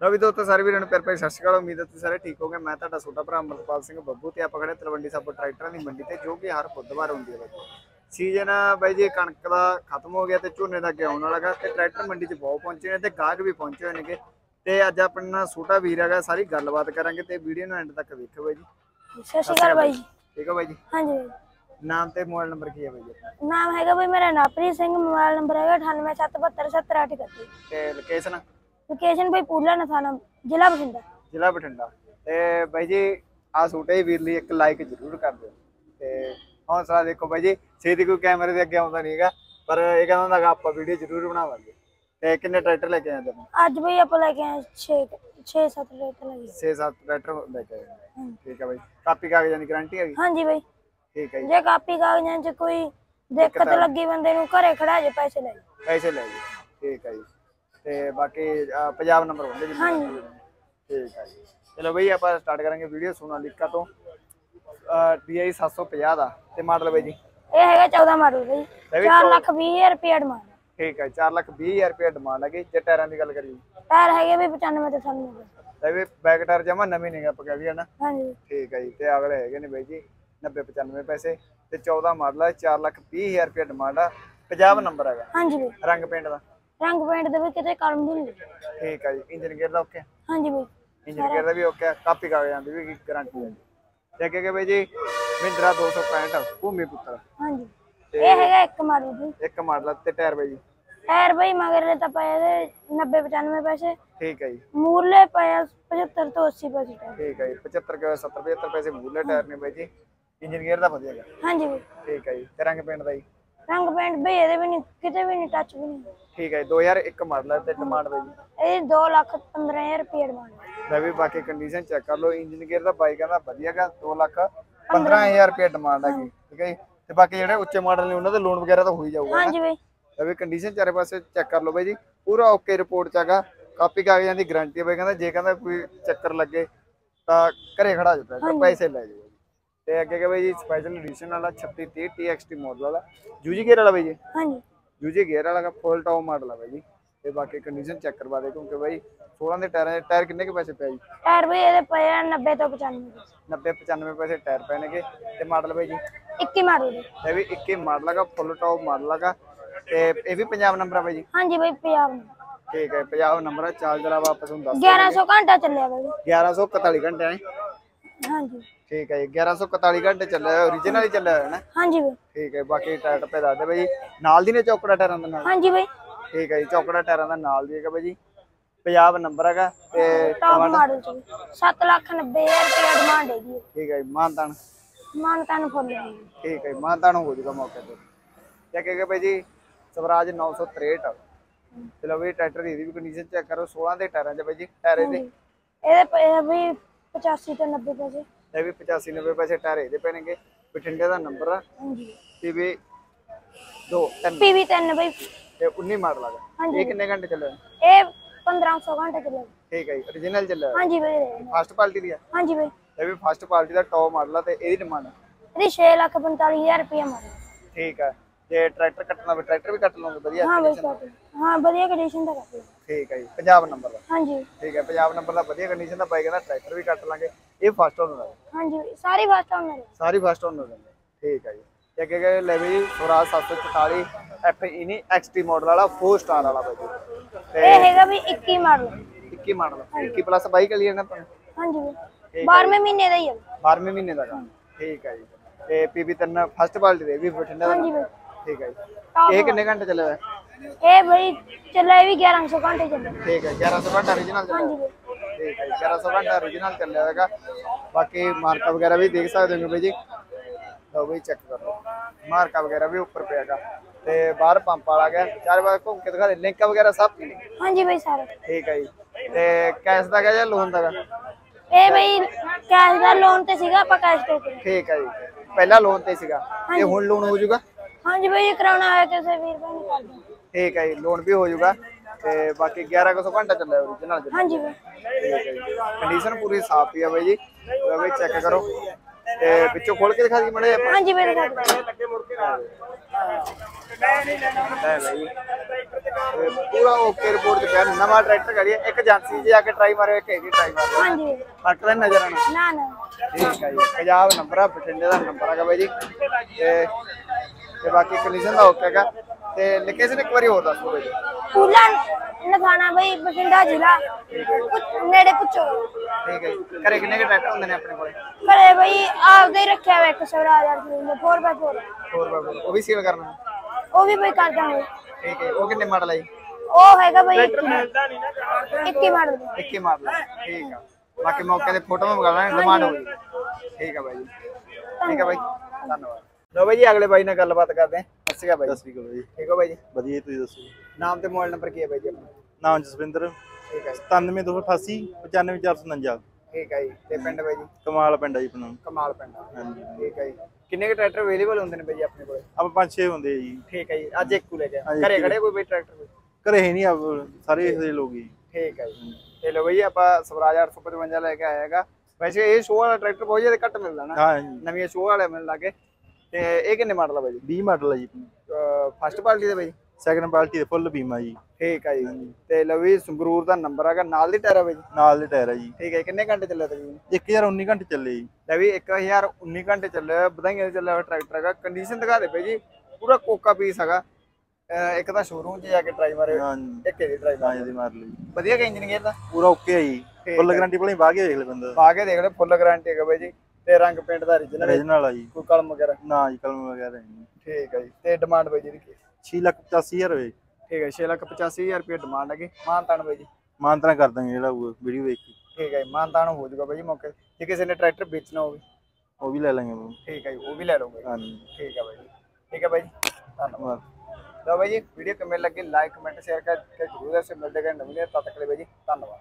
ਲਓ ਵੀ ਦੋਸਤੋ ਸਾਰੇ ਵੀਰਾਂ ਨੂੰ ਪਿਆਰ ਭਰੀ ਸਤਿ ਸ਼੍ਰੀ ਅਕਾਲ। ਉਮੀਦ ਹੈ ਤੁਸੀਂ ਸਾਰੇ ਠੀਕ ਹੋਗੇ ਮੈਂ ਤੁਹਾਡਾ ਛੋਟਾ ਭਰਾ ਅਮਰਪਾਲ ਸਿੰਘ ਬੱਬੂ ਤੇ ਆਪਾਂ ਖੜੇ ਤਲਵੰਡੀ ਸਾਬੋ ਟਰੈਕਟਰਾਂ ਦੀ ਮੰਡੀ ਤੇ ਜੋ ਕਿ ਹਰ ਬੁੱਧਵਾਰ ਹੁੰਦੀ ਹੈ ਬਾਈ। ਸੀਜ਼ਨ ਬਾਈ ਜੀ ਕਣਕ ਦਾ ਖਤਮ ਹੋ ਗਿਆ ਤੇ ਝੋਨੇ ਦਾ ਅੱਗੇ ਆਉਣ ਵਾਲਾ ਗਾ ਤੇ ਟਰੈਕਟਰ ਮੰਡੀ 'ਚ ਬਹੁਤ ਪਹੁੰਚੇ ਨੇ ਤੇ ਗਾਹਕ ਵੀ ਪਹੁੰਚੇ ਹੋਏ ਨੇਗੇ। ਤੇ ਅੱਜ ਆਪਣਾ ਨਾਲ ਛੋਟਾ ਵੀਰ ਹੈਗਾ ਸਾਰੀ ਗੱਲਬਾਤ ਕਰਾਂਗੇ ਤੇ ਵੀਡੀਓ ਨੂੰ ਐਂਡ ਤੱਕ ਵੇਖਿਓ ਬਾਈ ਜੀ। ਸਤਿ ਸ਼੍ਰੀ ਅਕਾਲ ਬਾਈ। ਜੀ। ਠੀਕ ਹੈ ਬਾਈ ਜੀ? ਹਾਂਜੀ ਨਾਮ ਤੇ ਮੋਬਾਈਲ ਨੰਬਰ ਕੀ ਹੈ ਬਾਈ ਜੀ ਨਾਮ ਹੈਗਾ ਬਾਈ ਮੇਰਾ ਨਾਪਰੀ ਸਿੰਘ ਮੋਬਾਈਲ ਨੰਬਰ ਹੈਗਾ 9877770831 ਤੇ ਲੋਕੇਸ਼ਨ ਲੋਕੇਸ਼ਨ ਬਾਈ ਪੂਲਾ ਨਥਾਣਾ ਜ਼ਿਲ੍ਹਾ ਬਠਿੰਡਾ। ਜ਼ਿਲ੍ਹਾ ਬਠਿੰਡਾ। ਤੇ ਬਾਈ ਜੀ ਆ ਛੋਟੇ ਵੀਰ ਲਈ ਇੱਕ ਲਾਈਕ ਜ਼ਰੂਰ ਕਰ ਦਿਓ। ਤੇ ਹੌਸਲਾ ਦੇਖੋ ਬਾਈ ਜੀ ਛੇਤੀ ਕੋਈ ਕੈਮਰੇ ਦੇ ਅੱਗੇ ਆਉਂਦਾ ਨਹੀਂਗਾ ਪਰ ਇਹ ਕਹਿੰਦਾ ਹੁੰਦਾ ਕਿ ਆਪਾਂ ਵੀਡੀਓ ਜ਼ਰੂਰ ਬਣਾਵਾਂਗੇ। ਤੇ ਕਿੰਨੇ ਟਰੈਕਟਰ ਲੈ ਕੇ ਆਏ ਤੈਨੂੰ? ਅੱਜ ਬਾਈ ਆਪਾਂ ਲੈ ਕੇ ਆਏ 6 6 7 ਰੇਟ ਲੱਗੀ 6-7 ਟਰੈਕਟਰ ਲੈ ਕੇ ਆਏ ਠੀਕ ਹੈ ਬਾਈ ਕਾਪੀ ਕਾਗਜ਼ਾਂ ਦੀ ਗਾਰੰਟੀ ਹੈਗੀ? ਹਾਂਜੀ ਬਾਈ। ਠੀਕ ਹੈ ਜੀ। ਜੇ ਕਾਪੀ ਕਾਗਜ਼ਾਂ 'ਚ ਕੋਈ ਦਿੱਕਤ ਲੱਗੀ ਬੰਦੇ ਨੂੰ ਘਰੇ ਖੜਾ ਜੇ ਪੈਸੇ ਲੈ ਜਾਓ। ਪੈਸੇ ਲੈ ਜੀ ਠੀਕ ਹੈ ਜੀ। ਤੇ ਬਾਕੀ ਪੰਜਾਬ ਨੰਬਰ ਹੁੰਦੇ ਜੀ ਹਾਂਜੀ। ਠੀਕ ਹੈ ਜੀ। ਚਲੋ ਬਈ ਆਪਾਂ ਸਟਾਰਟ ਕਰਾਂਗੇ ਵੀਡੀਓ ਸੋਨਾਲੀਕਾ ਤੋਂ DI 750 ਦਾ। ਤੇ ਮਾਡਲ ਬਾਈ ਜੀ? ਇਹ ਹੈਗਾ 14 ਮਾਡਲ ਬਾਈ। ਇਹ ਵੀ 4 ਲੱਖ 20 ਹਜ਼ਾਰ ਰੁਪਏ ਡਿਮਾਂਡ ਠੀਕ ਹੈ 4 ਲੱਖ 20 ਹਜ਼ਾਰ ਰੁਪਏ ਡਿਮਾਂਡ ਹੈਗੀ ਜੇ ਟਾਇਰਾਂ ਦੀ ਗੱਲ ਕਰੀਏ। ਟਾਇਰ ਹੈਗੇ ਵੀ 95 ਤੇ 98 ਦੇ। ਤੇ ਵੀ ਬੈਕ ਟਾਇਰ ਜਮਾ ਨਵੀਂ ਨਹੀਂਗਾ ਆਪਾਂ ਕਹਿ ਵੀ ਨਾ ਹਾਂਜੀ। ਠੀਕ ਹੈ ਜੀ ਤੇ ਅਗਲੇ ਹੈਗੇ ਨੇ ਬਾਈ ਜੀ 90 95 ਪੈਸੇ। ਤੇ 14 ਮਾਡਲ ਹੈ 4 ਲੱਖ 20 ਹਜ਼ਾਰ ਰੁਪਏ ਡਿਮਾਂਡ ਆ। 50 ਨੰਬਰ ਹੈਗਾ। ਹਾਂਜੀ ਬਾਈ। ਰੰਗ ਪੇਂਟ ਦਾ। ਰੰਗ ਪੇਂਟ ਦੇ ਵੀ ਕਿਤੇ ਕਲਮ ਦੀ ਨਹੀਂ। ਠੀਕ ਹੈ ਜੀ ਇੰਜਨ ਗੇਅਰ ਦਾ ਓਕੇ ਹਾਂਜੀ ਬਾਈ। ਇੰਜਨ ਗੇਅਰ ਦਾ ਵੀ ਓਕੇ ਕਾਪੀ ਕਾਗਜ਼ਾਂ ਦੀ ਵੀ ਗਾਰੰਟੀ ਹੈ ਜੀ। ਅੱਗੇ ਕਿ ਬਾਈ ਜੀ ਮਹਿੰਦਰਾ 265 ਭੂਮੀ ਪੁੱਤਰ। ਹਾਂਜੀ। ਇਹ ਹੈਗਾ ਇੱਕ ਮਾਡਲ ਬਾਈ ਇੱਕ ਮਾਡਲ ਤੇ ਟਾਇਰ ਬਾਈ ਜੀ। ਟਾਇਰ ਬਈ ਮਗਰ ਤਾਂ ਪਏ ਇਹਦੇ 90 95 ਪੈਸੇ। ਠੀਕ ਹੈ ਜੀ। ਮੂਰਲੇ ਪਏ ਆ 75 ਤੋਂ 80 ਪੈਸੇ ਠੀਕ ਹੈ ਜੀ 75 ਕੇ 70 75 ਪੈਸੇ ਮੂਲੇ ਟਾਇਰ ਨੇ ਬਾਈ ਜੀ। ਇੰਜਨ ਗੇਅਰ ਦਾ ਵਧੀਆ ਹੈਗਾ। ਹਾਂਜੀ ਬਈ। ਠੀਕ ਹੈ ਜੀ ਤੇ ਰੰਗ ਪੇਂਟ ਦਾ ਜੀ। ਰੰਗ ਪੇਂਟ ਬਈ ਇਹਦੇ ਵੀ ਨਹੀਂ ਕਿਤੇ ਵੀ ਨਹੀਂ ਟੱਚ ਵੀ ਨਹੀਂ ਠੀਕ ਹੈ ਜੀ 2001 ਮਾਡਲ ਹੈ ਤੇ ਡਿਮਾਂਡ ਬਾਈ ਇਹ 2 ਲੱਖ 15000 ਰੁਪਏ ਡਿਮਾਂਡ ਲੈ ਵੀ ਬਾਕੀ ਕੰਡੀਸ਼ਨ ਚੈੱਕ ਕਰ ਲਓ ਇੰਜਨ ਗੇਅਰ ਦਾ ਬਾਈਕ ਦਾ ਵਧੀਆ ਹੈਗਾ 2 ਲੱਖ 15000 ਰੁਪਏ ਡਿਮਾਂਡ ਹੈਗੀ ਠੀਕ ਹੈ ਤੇ ਬਾਕੀ ਜਿਹੜੇ ਉੱਚੇ ਮਾਡਲ ਨੇ ਉਹਨਾਂ ਦੇ ਲੋਨ ਵਗੈਰਾ ਤਾਂ ਹੋ ਹੀ ਜਾਊਗਾ ਹਾਂਜੀ ਬਈ। ਲੈ ਵੀ ਕੰਡੀਸ਼ਨ ਚਾਰੇ ਪਾਸੇ ਚੈੱਕ ਕਰ ਲਓ ਬਾਈ ਜੀ ਪੂਰਾ ਓਕੇ ਰਿਪੋਰਟ ਚ ਹੈਗਾ ਕਾਪੀ ਕਾਗਜ਼ਾਂ ਦੀ ਗਾਰੰਟੀ ਹੈ ਬਾਈ ਕਹਿੰਦਾ ਜੇ ਕਹਿੰਦਾ ਕੋਈ ਚੱਕਰ ਲੱਗੇ ਤਾਂ ਘਰੇ ਖੜਾ ਜਾਂਦਾ ਪੈਸੇ ਲੈ ਜਾਓ ਤੇ ਅੱਗੇ ਕਿ ਬਾਈ ਜੀ ਸਪੈਸ਼ਲ ਐਡੀਸ਼ਨ ਵਾਲਾ 3630 TXT ਮਾਡਲ ਵਾਲਾ। ਯੂਜੀ ਗੇਅਰ ਵਾਲਾ ਬਾਈ ਜੀ? ਹਾਂਜੀ। ਯੂਜੀ ਗੇਅਰ ਵਾਲਾ ਫੁੱਲ ਟੌਪ ਮਾਡਲ ਆ ਬਾਈ ਜੀ। ਤੇ ਬਾਕੀ ਕੰਡੀਸ਼ਨ ਚੈੱਕ ਕਰਵਾ ਦੇ ਕਿਉਂਕਿ ਬਾਈ 16 ਦੇ ਟਾਇਰਾਂ ਦੇ ਟਾਇਰ ਕਿੰਨੇ ਕੇ ਪੈਸੇ ਪਿਆ ਜੀ? ਟਾਇਰ ਬਈ ਇਹਦੇ ਪਏ ਆ 90 ਤੋਂ 95 ਪੈਸੇ 90 95 ਪੈਸੇ ਟਾਇਰ ਪੈਣਗੇ ਤੇ ਮਾਡਲ ਬਾਈ ਜੀ? 21 ਮਾਡਲ ਦੇ। ਇਹ ਵੀ 21 ਮਾਡਲ ਹੈਗਾ ਫੁੱਲ ਟੌਪ ਮਾਡਲ ਹੈਗਾ। ਤੇ ਇਹ ਵੀ ਪੰਜਾਬ ਨੰਬਰ ਆ ਬਾਈ ਜੀ? ਹਾਂਜੀ ਬਈ ਪੰਜਾਬ ਨੂੰ ਠੀਕ ਹੈ ਪੰਜਾਬ ਨੰਬਰ ਆ। ਚਾਰਜ ਜਰਾ ਵਾਪਸ ਹੁੰਦਾ 1100 ਘੰਟਾ ਚੱਲਿਆ ਬਈ। 1141 ਘੰਟੇ ਨੇ ਹਾਂਜੀ। ਠੀਕ ਹੈ ਜੀ 1141 ਘੰਟੇ ਚੱਲਿਆ ਓਰੀਜਨਲ ਹੀ ਚੱਲਿਆ ਹੋਇਆ ਨਾ? ਹਾਂਜੀ ਬਈ। ਠੀਕ ਹੈ ਬਾਕੀ ਟਾਇਰ ਟੱਪੇ ਦੱਸ ਦੇ ਬਾਈ ਨਾਲ ਦੀ ਨੇ ਚੌਕੜਾ ਟਾਇਰਾਂ ਦੇ ਨਾਲ? ਹਾਂਜੀ ਬਈ। ਠੀਕ ਹੈ ਜੀ ਚੌਕੜਾ ਟਾਇਰਾਂ ਦਾ ਨਾਲ ਦੀ ਹੈਗਾ ਬਾਈ ਜੀ। ਪੰਜਾਬ ਨੰਬਰ ਹੈਗਾ ਤੇ ਟੌਪ ਮਾਡਲ ਚ 7 ਲੱਖ 90000 ਰੁਪਏ ਡਿਮਾਂਡ ਹੈਗੀ ਠੀਕ ਹੈ ਜੀ ਮਾਨਤਾਨ ਫੁੱਲ ਹੈਗੀ। ਠੀਕ ਹੈ ਮਾਨਤਾਨ ਹੋ ਜਾਊਗਾ ਮੌਕੇ ਤੇ। ਤੇ ਅੱਗੇ ਬਾਈ ਜੀ ਸਵਰਾਜ 963 ਚਲੋ ਵੀ ਟਰੈਕਟਰ ਦੀ ਵੀ ਕੰਡੀਸ਼ਨ ਚੈੱਕ ਕਰੋ 16 ਦੇ ਟਾਇਰਾਂ 'ਚ ਬਾਈ ਜੀ ਟਾਇਰ ਇਹਦੇ? ਇਹਦੇ ਬਈ 85 ਤੋਂ 90 ਪੈਸੇ ਇਹ ਵੀ 85 90 ਪੈਸੇ ਟਾਇਰ ਇਹਦੇ ਪੈਣਗੇ। ਬਠਿੰਡੇ ਦਾ ਨੰਬਰ ਆ। ਹਾਂਜੀ। ਤੇ ਵੀ 2 3 ਪੀਵੀ 3 ਬਈ। ਤੇ 19 ਮਾਡਲ ਹਾਂਜੀ। ਇਹ ਕਿੰਨੇ ਘੰਟੇ ਚੱਲਿਆ ਇਹ 1500 ਘੰਟੇ ਚੱਲਿਆ ਠੀਕ ਹੈ ਜੀ origignal ਚੱਲਿਆ ਹਾਂਜੀ ਬਈ। ਫਸਟ ਪਾਰਟੀ ਦੀ ਆ? ਹਾਂਜੀ ਬਈ। ਇਹ ਵੀ ਫਸਟ ਪਾਰਟੀ ਦਾ ਟੌਪ ਮਾਡਲ ਆ ਤੇ ਇਹਦੀ ਡਿਮਾਂਡ ਇਹਦੀ 6 ਲੱਖ 45000 ਰੁਪਏ ਮਾਰ ਠੀਕ ਹੈ ਜੇ ਟਰੈਕਟਰ ਕੱਟਣਾ ਹੋਵੇ ਟਰੈਕਟਰ ਵੀ ਕੱਟ ਲਓਗੇ ਵਧੀਆ ਹਾਂ ਬਈ ਹਾਂ ਵਧੀਆ ਕੰਡੀਸ਼ਨ ਦਾ ਕਾਪੀ ਠੀਕ ਹੈ ਜੀ ਪੰਜਾਬ ਨੰਬਰ ਦਾ। ਹਾਂਜੀ। ਠੀਕ ਹੈ ਪੰਜਾਬ ਨੰਬਰ ਦਾ ਵਧੀਆ ਕੰਡੀਸ਼ਨ ਦਾ ਬਾਈਕ ਕਹਿੰਦਾ ਟਰੈਕਟਰ ਵੀ ਕੱਟ ਲਾਂਗੇ। ਇਹ ਫਸਟ ਓਨਰ ਹੈ। ਹਾਂਜੀ ਸਾਰੀ ਫਸਟ ਓਨਰ ਸਾਰੀ ਫਸਟ ਓਨਰ ਹੈ। ਠੀਕ ਹੈ ਜੀ। ਤੇ ਅੱਗੇ ਗਏ ਲੈ ਵੀ ਸਵਰਾਜ 744 ਐਫ ਇਨੀ ਐਕਸਟੀ ਮਾਡਲ ਵਾਲਾ 4 ਸਟਾਰ ਵਾਲਾ ਬਾਈ ਤੇ ਇਹ ਹੈਗਾ ਵੀ 21 ਮਾਡਲ 21 ਮਾਡਲ 21 ਪਲੱਸ ਬਾਈਕ ਲਈ ਨਾ ਤੁਹਾਨੂੰ ਹਾਂਜੀ। ਬਈ 12ਵੇਂ ਮਹੀਨੇ ਦਾ ਹੀ ਹੈ। 12ਵੇਂ ਮਹੀਨੇ ਦਾ ਠੀਕ ਹੈ ਜੀ। ਤੇ ਪੀਬੀ ਤਿੰਨ ਫਸਟ ਪਾਰਟੀ ਦੇ ਵੀ ਬਠਿੰਡਾ ਦਾ ਹਾਂਜੀ ਠੀਕ ਹੈ ਜੀ। ਇਹ ਕਿੰਨੇ ਘੰਟੇ ਚੱਲਿਆ ਹੋਇਆ ਇਹ ਬਈ ਚੱਲਿਆ ਵੀ 1100 ਘੰਟੇ ਚੱਲਿਆ ਠੀਕ ਹੈ 1100 ਘੰਟਾ origignal ਚੱਲਿਆ ਹਾਂਜੀ। ਠੀਕ ਹੈ ਜੀ 1100 ਘੰਟਾ origignal ਚੱਲਿਆ ਹੋਵੇਗਾ ਬਾਕੀ ਮਾਰਕਾ ਵਗੈਰਾ ਵੀ ਦੇਖ ਸਕਦੇ ਹੋ ਬਈ ਜੀ। ਲਓ ਬਈ ਚੈੱਕ ਕਰ ਲਓ। ਮਾਰਕਾ ਵਗੈਰਾ ਵੀ ਉੱਪਰ ਪਿਆਗਾ ਤੇ ਬਾਹਰ ਪੰਪ ਵਾਲਾ ਗਿਆ। ਚਾਰ ਵਾਰ ਘੁੰਮ ਕੇ ਦਿਖਾ ਦੇ। ਲਿੰਕ ਵਗੈਰਾ ਸਭ ਹਾਂਜੀ ਬਈ ਸਾਰੇ। ਠੀਕ ਹੈ ਜੀ। ਤੇ ਕੈਸ਼ ਦਾ ਗਿਆ ਜਾਂ ਲੋਨ ਦਾ ਇਹ ਬਈ ਕੈਸ਼ ਦਾ ਲੋਨ ਤੇ ਸੀਗਾ ਆਪਾਂ ਕੈਸ਼ ਤੇ। ਠੀਕ ਹੈ ਜੀ। ਪਹਿਲਾਂ ਲੋਨ ਤੇ ਸੀਗਾ। ਤੇ ਹੁਣ ਲੋਨ ਹੋ ਜਾਊਗਾ? ਹਾਂਜੀ ਇਹ ਕਰਾਉਣਾ ਹੋਇਆ ਕਿਸੇ ਵੀਰ ਭਾਈ ਨੂੰ ਕਰ ਦਿਓ। ਠੀਕ ਹੈ ਜੀ ਲੋਨ ਵੀ ਹੋ ਜਾਊਗਾ ਤੇ ਬਾਕੀ 1100 ਘੰਟਾ ਚੱਲਿਆ origignal ਹਾਂਜੀ ਬਈ। ਠੀਕ ਹੈ ਜੀ ਕੰਡੀਸ਼ਨ ਪੂਰੀ ਸਾਫ਼ ਹੀ ਆ ਬਾਈ ਜੀ। ਲਓ ਬਈ ਚੈੱਕ ਕਰੋ। ਤੇ ਵਿੱਚੋਂ ਖੋਲ ਕੇ ਦਿਖਾ ਦੀ ਮੜੇ ਆਪਾਂ। ਹਾਂਜੀ ਮੇਰੇ ਕੋਲ ਹੈ ਬਾਈ ਤੇ ਪੂਰਾ ਓਕੇ ਰਿਪੋਰਟ ਤੇ ਪਿਆ। ਨਵਾਂ ਟਰੈਕਟਰ ਕਰੀਏ ਇੱਕ ਏਜੰਸੀ 'ਚ ਜਾ ਕੇ ਟਰਾਈ ਮਾਰਿਓ ਇੱਕ ਇਹਦੀ ਟਰਾਈ ਮਾਰਿਓ ਹਾਂਜੀ ਫ਼ਰਕ ਤਾਂ ਨਜ਼ਰ ਆਣਾ ਨਾ ਨਾ। ਠੀਕ ਹੈ ਜੀ। ਪੰਜਾਬ ਨੰਬਰ ਆ ਬਠਿੰਡੇ ਦਾ ਨੰਬਰ ਹੈਗਾ ਬਾਈ ਜੀ। ਤੇ ਤੇ ਬਾਕੀ ਕੰਡੀਸ਼ਨ ਦਾ ਓਕੇ ਹੈਗਾ। ਤੇ ਲੋਕੇਸ਼ਨ ਇੱਕ ਵਾਰੀ ਹੋਰ ਦੱਸ ਦਿਓ ਬਾਈ। ਜੀ ਪੂਲਾ ਬਈ ਬਠਿੰਡਾ ਜ਼ਿਲ੍ਹਾ। ਨੇੜੇ ਪੁੱਛੋ। ਠੀਕ ਹੈ ਜੀ। ਘਰੇ ਕਿੰਨੇ ਕੁ ਟਰੈਕਟਰ ਹੁੰਦੇ ਨੇ ਆਪਣੇ ਕੋਲੇ? ਘਰੇ ਬਈ ਆਪਦੇ ਹੀ ਰੱਖਿਆ ਹੋਇਆ ਇੱਕ ਸਵਰਾਜ ਅਰਜੁਨ ਦਾ 4x4 ਹੋਰ ਬਾਬੂ ਉਹ ਵੀ ਸੇਲ ਕਰਨਾ? ਉਹ ਵੀ ਬਈ ਕਰ ਦਾਂਗੇ ਠੀਕ ਹੈ। ਉਹ ਕਿੰਨੇ ਮਾਡਲ ਹੈ ਜੀ? ਉਹ ਹੈਗਾ ਬਈ 21 21 ਮਾਡਲ ਦਾ। 21 ਮਾਡਲ ਹੈ। ਠੀਕ ਆ। ਬਾਕੀ ਮੌਕੇ ਤੇ ਫੋਟੋ ਮੰਗਾ ਲਾਂਗੇ ਡਿਮਾਂਡ ਹੋ ਜੀ ਠੀਕ ਆ ਬਾਈ ਜੀ। ਠੀਕ ਆ ਬਾਈ। ਧੰਨਵਾਦ। ਲੋ ਬਾਈ ਜੀ ਅਗਲੇ ਬਾਈ ਨਾਲ ਗੱਲਬਾਤ ਕਰਦੇ ਹਾਂ। ਸਤਿ ਸ਼੍ਰੀ ਅਕਾਲ ਬਾਈ। ਸਤਿ ਸ਼੍ਰੀ ਅਕਾਲ ਜੀ ਠੀਕ ਹੋ ਬਾਈ ਜੀ? ਵਧੀਆ ਤੁਸੀਂ ਦੱਸੋ? ਨਾਮ ਤੇ ਮੋਬਾਈਲ ਨੰਬਰ ਕੀ ਹੈ ਬਾਈ ਜੀ ਆਪਣਾ? ਨਾਮ ਜਸਵਿੰਦਰ। ਠੀਕ ਹੈ ਜੀ। 97288 95449 ਠੀਕ ਹੈ ਜੀ। ਤੇ ਪਿੰਡ ਬਾਈ ਜੀ? ਕਮਾਲ ਪਿੰਡ ਆ ਜੀ ਆਪਣਾ। ਕਮਾਲ ਪਿੰਡ ਹਾਂਜੀ। ਠੀਕ ਹੈ ਜੀ। ਕਿੰਨੇ ਕੁ ਟਰੈਕਟਰ ਅਵੇਲੇਬਲ ਹੁੰਦੇ ਨੇ ਬਾਈ ਜੀ ਆਪਣੇ ਕੋਲੇ? ਆਪਾਂ ਪੰਜ ਛੇ ਹੁੰਦੇ ਆ ਜੀ। ਠੀਕ ਹੈ ਜੀ। ਅੱਜ ਇੱਕ ਲੈ ਕੇ। ਹਾਂਜੀ, ਘਰੇ ਖੜੇ ਕੋਈ ਬਾਈ ਟਰੈਕਟਰ ਕੋਈ? ਘਰੇ ਹੈ ਨਹੀਂ ਸਾਰੇ ਇਹਦੇ ਲੋਕ ਜੀ ਠੀਕ ਹੈ ਜੀ। ਤੇ ਲੋ ਬਾਈ ਆਪਾਂ ਸਵਰਾਜ 855 ਲੈ ਕੇ ਆਇਆ ਹੈਗਾ। ਵੈਸੇ ਇਹ ਸ਼ੋਅ ਵਾਲਾ ਟਰੈਕਟਰ ਬਹੁਤ ਜ਼ਿਆਦਾ ਘੱਟ ਮਿਲਦਾ ਨਾ। ਹਾਂ ਜੀ। ਨਵੀਂ ਸ਼ੋਅ ਵਾਲੇ ਮਿਲਣ ਲੱਗੇ ਤੇ ਇਹ ਕਿੰਨੇ ਮਾਡਲ ਆ ਬਾਈ ਜੀ? 20 ਮਾਡਲ ਆ ਜੀ। ਫਸਟ ਪਾਰਟੀ ਦੇ ਬਾਈ? ਸੈਕੰਡ ਪਾਰਟੀ ਦੇ ਫੁੱਲ ਬੀਮਾ ਜੀ। ਠੀਕ ਹੈ ਜੀ। ਤੇ ਲਓ ਵੀ ਸੰਗਰੂਰ ਦਾ ਨੰਬਰ ਹੈਗਾ ਨਾਲ ਦੀ ਟਾਇਰ ਆ ਬਾਈ ਜੀ? ਨਾਲ ਦੇ ਟਾਇਰ ਆ ਜੀ। ਠੀਕ ਹੈ ਕਿੰਨੇ ਘੰਟੇ ਚੱਲਿਆ ਤਕਰੀਬਨ? 1019 ਘੰਟੇ ਚੱਲੇ ਜੀ। ਲੈ ਵੀ 1019 ਘੰਟੇ ਚੱਲਿਆ ਵਧਾਈਆਂ ਚੱਲਿਆ ਹੋਇਆ ਟਰੈਕਟਰ ਹੈਗਾ। ਕੰਡੀਸ਼ਨ ਦਿਖਾ ਦੇ ਬਾਈ ਜੀ ਪੂਰਾ ਕੋਕਾ ਪੀਸ ਹੈਗਾ। ਇੱਕ ਤਾਂ ਸ਼ੋਰੂਮ 'ਚ ਜਾ ਕੇ ਟਰਾਈ ਮਾਰੇ ਇੱਕ ਇਹਦੀ ਟਰਾਈ ਮਾਰੇ ਇਹਦੀ ਮਾਰ ਲਈ। ਵਧੀਆ ਇੰਜਨ ਗੇਅਰ ਦਾ? ਪੂਰਾ ਓਕੇ ਆ ਜੀ। ਫੁੱਲ ਗਾਰੰਟੀ ਭਲੇ ਬਾਗੇ ਦੇਖ ਲੈ ਬੰਦਾ। ਕੇ ਦੇਖ ਲੈ ਫੁੱਲ ਗਾਰੰਟੀ ਹੈਗਾ ਬਾਈ ਜੀ। ਤੇ ਰੰਗ ਪੇਂਟ ਦਾ origignal ਹੈ। ਰੀਜਨਲ ਆ ਜੀ। ਕੋਈ ਕਲਮ ਵਗੈਰਾ? ਨਾ ਜੀ ਕਲਮ ਵਗੈਰਾ ਨਹੀਂ। ਠੀਕ ਹੈ ਜੀ। ਤੇ ਡਿਮਾਂਡ ਬਾਈ ਜੀ ਦੀ ਕੀ ਹੈ? 6 ਲੱਖ 85000 ਹੋਏ ਠੀਕ ਹੈ 685000 ਰੁਪਏ ਡਿਮਾਂਡ ਹੈਗੀ। ਮਾਨਤਾਨ ਬਾਈ ਜੀ। ਮਾਨਤਰਾ ਕਰ ਦਾਂਗੇ ਜਿਹੜਾ ਵੀਡੀਓ ਵੇਖ ਕੇ। ਠੀਕ ਹੈ ਜੀ ਮਾਨਤਾਨ ਹੋ ਜਾਊਗਾ ਬਾਈ ਜੀ ਮੌਕੇ ਤੇ। ਜੇ ਕਿਸੇ ਨੇ ਟਰੈਕਟਰ ਵੇਚਣਾ ਹੋਵੇ। ਉਹ ਵੀ ਲੈ ਲਾਂਗੇ ਉਹ। ਠੀਕ ਹੈ ਜੀ ਉਹ ਵੀ ਲੈ ਲਓਗੇ ਹਾਂਜੀ ਠੀਕ ਹੈ ਬਾਈ ਜੀ। ਠੀਕ ਹੈ ਬਾਈ ਜੀ। ਧੰਨਵਾਦ। ਧੰਨਵਾਦ ਲਓ ਬਾਈ ਜੀ ਵੀਡੀਓ ਕਿਵੇਂ ਲੱਗੀ? ਲਾਈਕ ਕਮੈਂਟ ਸ਼ੇਅਰ ਕਰਕੇ ਜਰੂਰ ਐਸੇ ਮਿਲਦੇ ਗਏ ਨਵੀਂ ਤਦ ਤੱਕ ਲਈ ਬਾਈ ਜੀ ਧੰਨਵਾਦ।